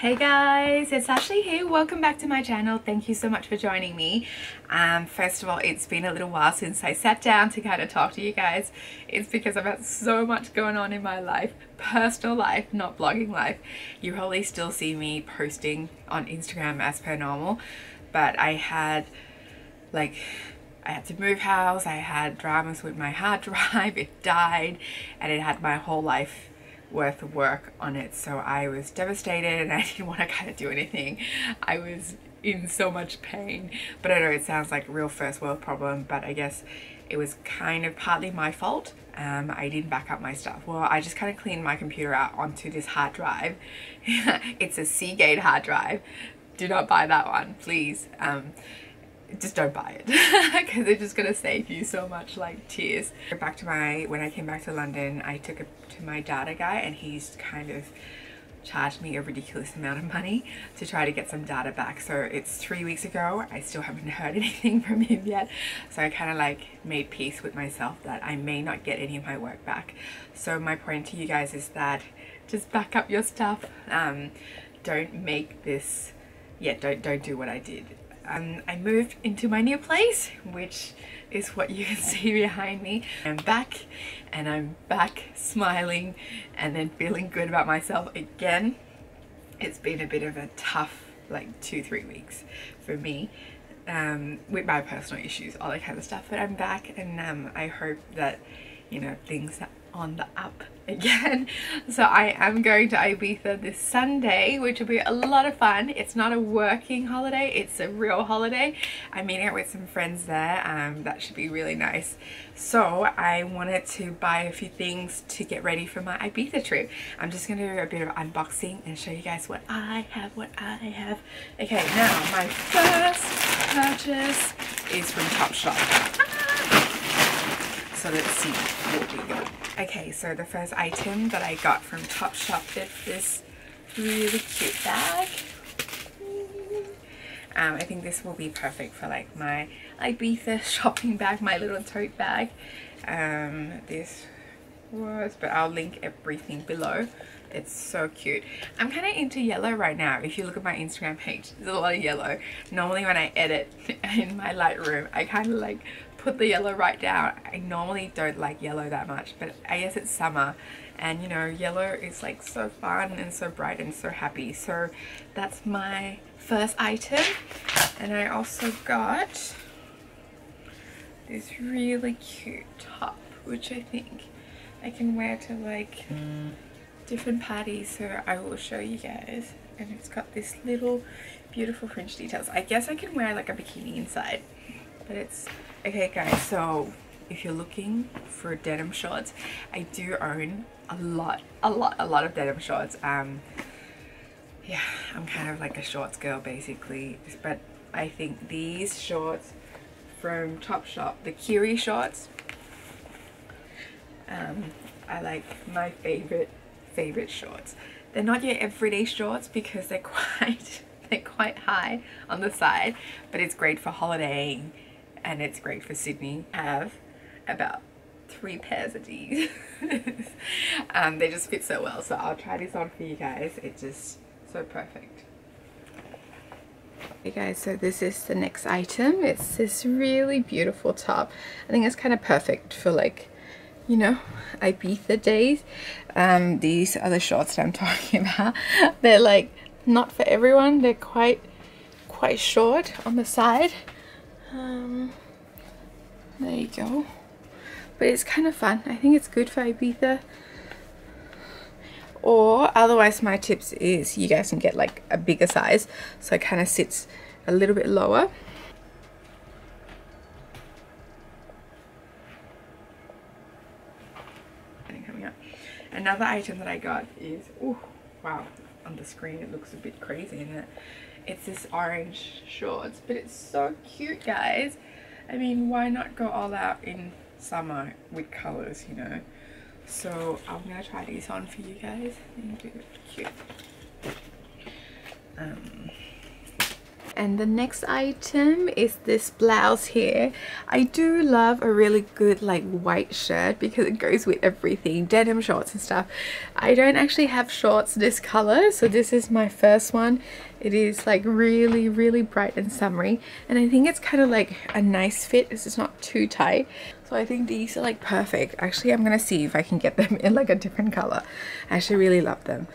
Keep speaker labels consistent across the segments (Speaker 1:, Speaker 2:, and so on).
Speaker 1: Hey guys, it's Ashley here. Welcome back to my channel. Thank you so much for joining me. Um, first of all, it's been a little while since I sat down to kind of talk to you guys. It's because I've had so much going on in my life, personal life, not blogging life. You probably still see me posting on Instagram as per normal, but I had like I had to move house, I had dramas with my hard drive, it died, and it had my whole life worth of work on it. So I was devastated and I didn't want to kind of do anything. I was in so much pain. But I know it sounds like a real first world problem but I guess it was kind of partly my fault. Um, I didn't back up my stuff. Well I just kind of cleaned my computer out onto this hard drive. It's a Seagate hard drive. Do not buy that one please. Um, just don't buy it. Because it's just gonna save you so much like tears. Back to my when I came back to London I took it to my data guy and he's kind of charged me a ridiculous amount of money to try to get some data back. So it's three weeks ago. I still haven't heard anything from him yet. So I kind of like made peace with myself that I may not get any of my work back. So my point to you guys is that just back up your stuff. Um, don't make this yeah don't don't do what I did um, I moved into my new place which is what you can see behind me. I'm back and I'm back smiling and then feeling good about myself again. It's been a bit of a tough like two three weeks for me um, with my personal issues all that kind of stuff but I'm back and um, I hope that you know things on the up again. So I am going to Ibiza this Sunday which will be a lot of fun. It's not a working holiday it's a real holiday. I'm meeting up with some friends there um, that should be really nice. So I wanted to buy a few things to get ready for my Ibiza trip. I'm just gonna do a bit of unboxing and show you guys what I have what I have. Okay now my first purchase is from Topshop so let's see what we got Okay, so the first item that I got from Topshop is this really cute bag. Um, I think this will be perfect for like my Ibiza shopping bag, my little tote bag. Um, this was, but I'll link everything below. It's so cute. I'm kind of into yellow right now. If you look at my Instagram page, there's a lot of yellow. Normally when I edit in my Lightroom, I kind of like put the yellow right down. I normally don't like yellow that much, but I guess it's summer and you know, yellow is like so fun and so bright and so happy. So that's my first item. And I also got this really cute top, which I think I can wear to like different parties. So I will show you guys. And it's got this little beautiful fringe details. I guess I can wear like a bikini inside, but it's Okay guys, so if you're looking for denim shorts, I do own a lot, a lot, a lot of denim shorts. Um, yeah, I'm kind of like a shorts girl basically, but I think these shorts from Topshop, the Kiri shorts, um, are like my favorite, favorite shorts. They're not your everyday shorts because they're quite, they're quite high on the side, but it's great for holidaying and it's great for Sydney. I have about three pairs of these. um, they just fit so well. So I'll try this on for you guys. It's just so perfect. Okay guys, so this is the next item. It's this really beautiful top. I think it's kind of perfect for like, you know, Ibiza days. Um, these are the shorts that I'm talking about. They're like not for everyone. They're quite, quite short on the side. Um, there you go. But it's kind of fun. I think it's good for Ibiza. Or otherwise my tips is you guys can get like a bigger size. So it kind of sits a little bit lower. Another item that I got is, oh wow, on the screen it looks a bit crazy in it it's this orange shorts but it's so cute guys. I mean why not go all out in summer with colors you know? So I'm gonna try these on for you guys. Cute. Um, and the next item is this blouse here. I do love a really good like white shirt because it goes with everything denim shorts and stuff. I don't actually have shorts this color so this is my first one. It is like really really bright and summery and I think it's kind of like a nice fit this is not too tight. So I think these are like perfect. Actually I'm gonna see if I can get them in like a different color. I actually really love them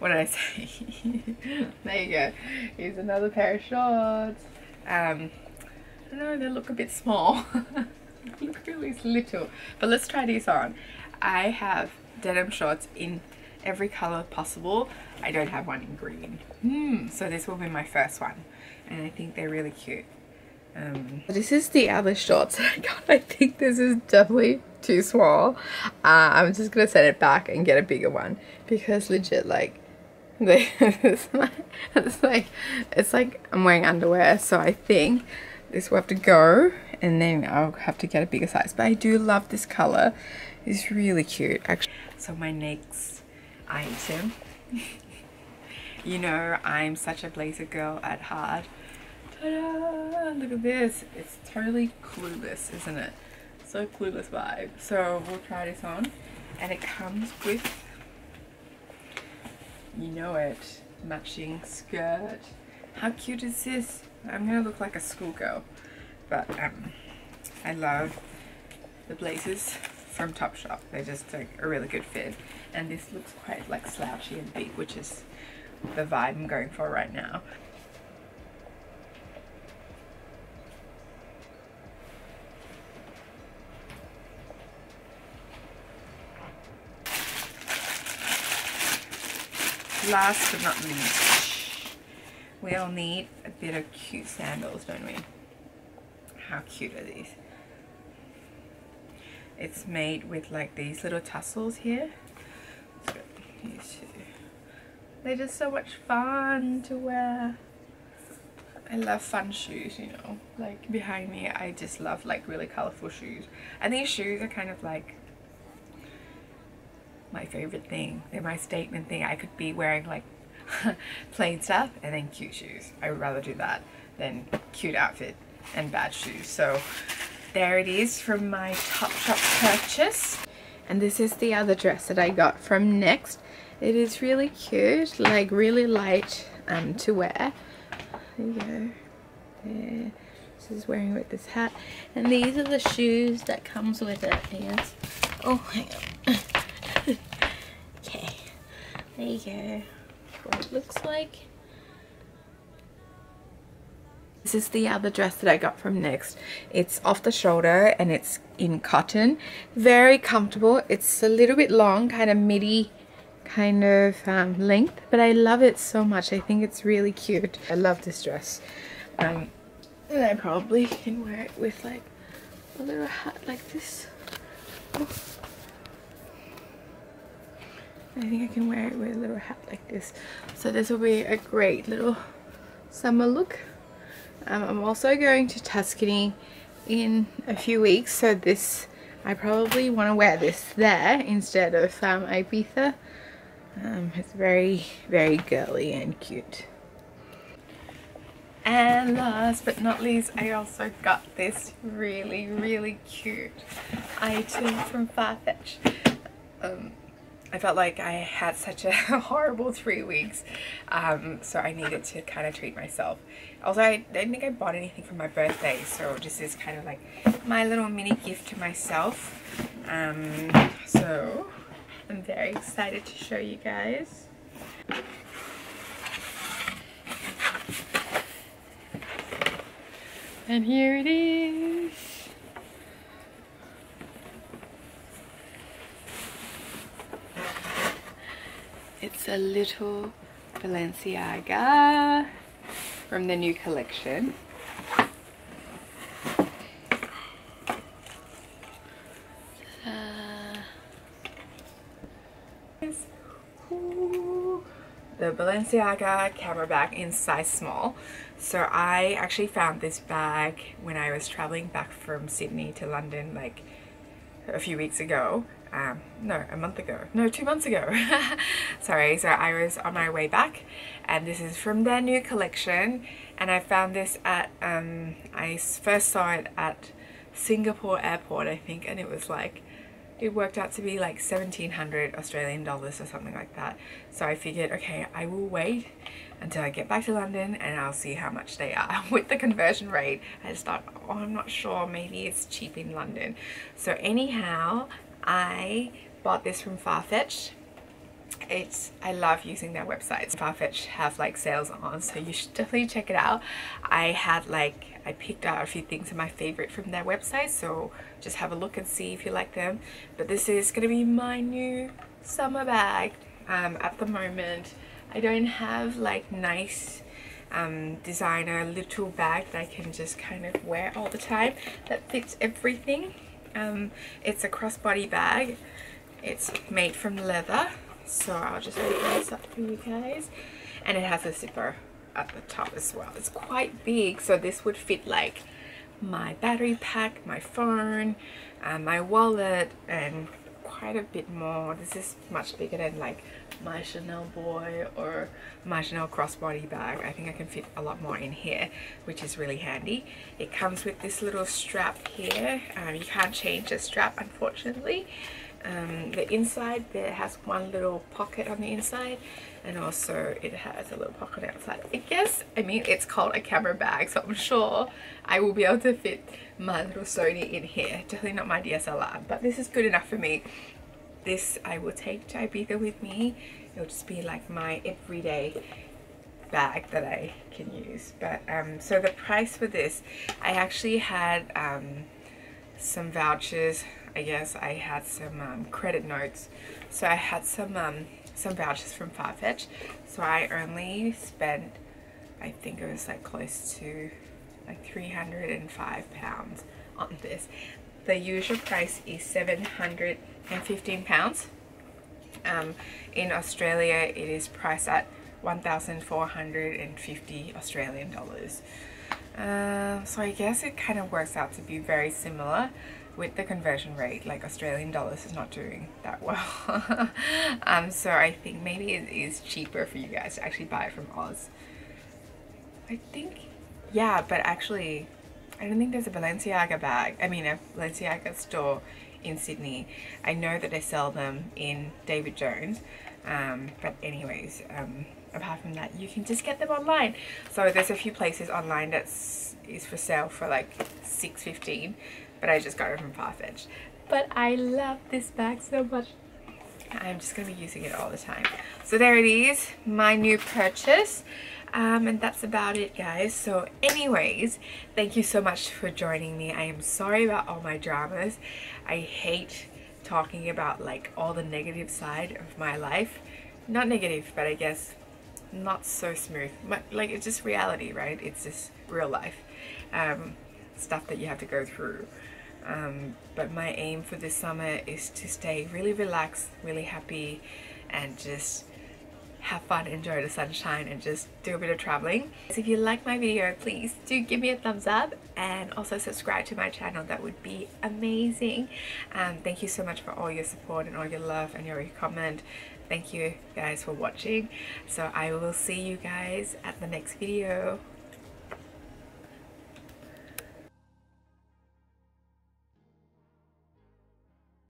Speaker 1: what did I say? there you go. Here's another pair of shorts. Um, I don't know, they look a bit small. look really little. But let's try these on. I have denim shorts in every color possible. I don't have one in green. Hmm. so this will be my first one. And I think they're really cute. Um, this is the other shorts I got. I think this is definitely too small. Uh, I'm just gonna send it back and get a bigger one because legit like like, it's like it's like I'm wearing underwear so I think this will have to go and then I'll have to get a bigger size. But I do love this color. It's really cute actually. So my next item you know I'm such a blazer girl at heart. Look at this. It's totally clueless isn't it? So clueless vibe. So we'll try this on and it comes with you know it. Matching skirt. How cute is this? I'm gonna look like a schoolgirl. But um, I love the blazers from Topshop. They're just like a really good fit. And this looks quite like slouchy and big, which is the vibe I'm going for right now. Last but not least, we all need a bit of cute sandals, don't we? How cute are these? It's made with like these little tassels here. They're just so much fun to wear. I love fun shoes, you know. Like behind me, I just love like really colorful shoes. And these shoes are kind of like my favorite thing. They're my statement thing. I could be wearing like plain stuff and then cute shoes. I would rather do that than cute outfit and bad shoes. So there it is from my Topshop purchase. And this is the other dress that I got from Next. It is really cute, like really light um, to wear. There you go. There. This is wearing with this hat. And these are the shoes that comes with it. Yes. Oh, hang on. okay, there you go. What it looks like. This is the other dress that I got from Next. It's off the shoulder and it's in cotton. Very comfortable. It's a little bit long, kind of midi kind of um, length, but I love it so much. I think it's really cute. I love this dress. Um, and I probably can wear it with like a little hat like this. Oh. I think I can wear it with a little hat like this. So this will be a great little summer look. Um, I'm also going to Tuscany in a few weeks. So this, I probably want to wear this there instead of um, Ibiza. Um, it's very, very girly and cute. And last but not least, I also got this really, really cute item from Farfetch. Um, I felt like I had such a horrible three weeks, um, so I needed to kind of treat myself. Also, I didn't think I bought anything for my birthday, so this is kind of like my little mini gift to myself. Um, so, I'm very excited to show you guys. And here it is. A little Balenciaga from the new collection. the Balenciaga camera bag in size small. So I actually found this bag when I was traveling back from Sydney to London like a few weeks ago um, no, a month ago, no, two months ago. Sorry, so I was on my way back and this is from their new collection and I found this at, um, I first saw it at Singapore airport I think and it was like it worked out to be like 1700 Australian dollars or something like that. So I figured okay I will wait until I get back to London and I'll see how much they are with the conversion rate. I just thought oh I'm not sure maybe it's cheap in London. So anyhow I bought this from Farfetch. It's I love using their websites. Farfetch have like sales on so you should definitely check it out. I had like I picked out a few things of my favorite from their website so just have a look and see if you like them. But this is gonna be my new summer bag um, at the moment. I don't have like nice um, designer little bag that I can just kind of wear all the time that fits everything um, it's a crossbody bag. It's made from leather so I'll just open this up for you guys. And it has a zipper at the top as well. It's quite big so this would fit like my battery pack my phone uh, my wallet and quite a bit more. This is much bigger than like my Chanel boy or my Chanel crossbody bag. I think I can fit a lot more in here which is really handy. It comes with this little strap here. Um, you can't change the strap unfortunately. Um, the inside there has one little pocket on the inside and also it has a little pocket outside. I guess I mean it's called a camera bag so I'm sure I will be able to fit my little Sony in here. Definitely not my DSLR but this is good enough for me. This I will take to Ibiza with me. It'll just be like my everyday bag that I can use. But um, so the price for this I actually had um, some vouchers. I guess I had some um, credit notes. So I had some um, some vouchers from Farfetch. So I only spent, I think it was like close to like 305 pounds on this. The usual price is 715 pounds. Um, in Australia, it is priced at 1,450 Australian dollars. Uh, so I guess it kind of works out to be very similar with the conversion rate like Australian dollars is not doing that well um, so I think maybe it is cheaper for you guys to actually buy it from Oz I think yeah but actually I don't think there's a Balenciaga bag I mean a Balenciaga store in Sydney I know that they sell them in David Jones um, but anyways um, apart from that you can just get them online so there's a few places online that's for sale for like 6.15 but I just got it from Farfetch. But I love this bag so much. I'm just going to be using it all the time. So there it is, my new purchase. Um, and that's about it guys. So anyways thank you so much for joining me. I am sorry about all my dramas. I hate talking about like all the negative side of my life. Not negative but I guess not so smooth. But like it's just reality right? It's just real life um, stuff that you have to go through. Um, but my aim for this summer is to stay really relaxed really happy and just have fun enjoy the sunshine and just do a bit of traveling. So if you like my video please do give me a thumbs up and also subscribe to my channel. That would be amazing. Um, thank you so much for all your support and all your love and your comment thank you guys for watching. So I will see you guys at the next video